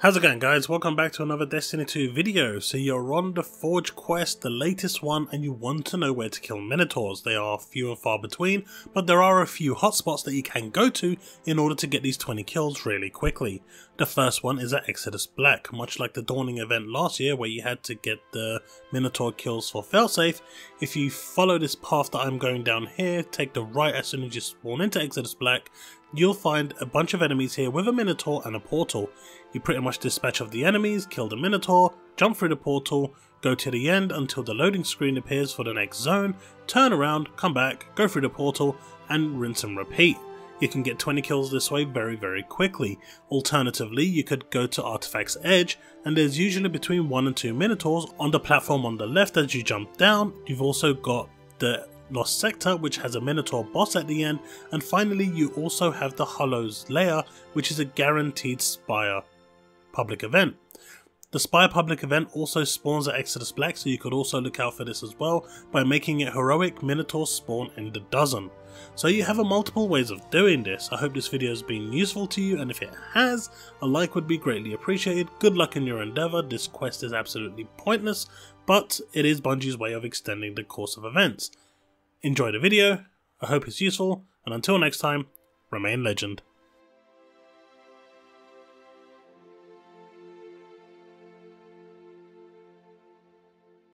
How's it going guys? Welcome back to another Destiny 2 video. So you're on the Forge quest, the latest one, and you want to know where to kill Minotaurs. They are few and far between, but there are a few hotspots that you can go to in order to get these 20 kills really quickly. The first one is at Exodus Black, much like the Dawning event last year where you had to get the Minotaur kills for failsafe. If you follow this path that I'm going down here, take the right as soon as you spawn into Exodus Black, you'll find a bunch of enemies here with a Minotaur and a portal. You pretty much dispatch of the enemies, kill the Minotaur, jump through the portal, go to the end until the loading screen appears for the next zone, turn around, come back, go through the portal, and rinse and repeat. You can get 20 kills this way very very quickly. Alternatively, you could go to Artifact's Edge, and there's usually between 1 and 2 Minotaurs on the platform on the left as you jump down. You've also got the Lost Sector, which has a Minotaur boss at the end, and finally you also have the Hollows Lair, which is a guaranteed Spire public event. The Spire public event also spawns at Exodus Black, so you could also look out for this as well by making it heroic Minotaur spawn in the dozen. So you have a multiple ways of doing this. I hope this video has been useful to you and if it has, a like would be greatly appreciated. Good luck in your endeavour, this quest is absolutely pointless, but it is Bungie's way of extending the course of events. Enjoy the video, I hope it's useful, and until next time, remain legend.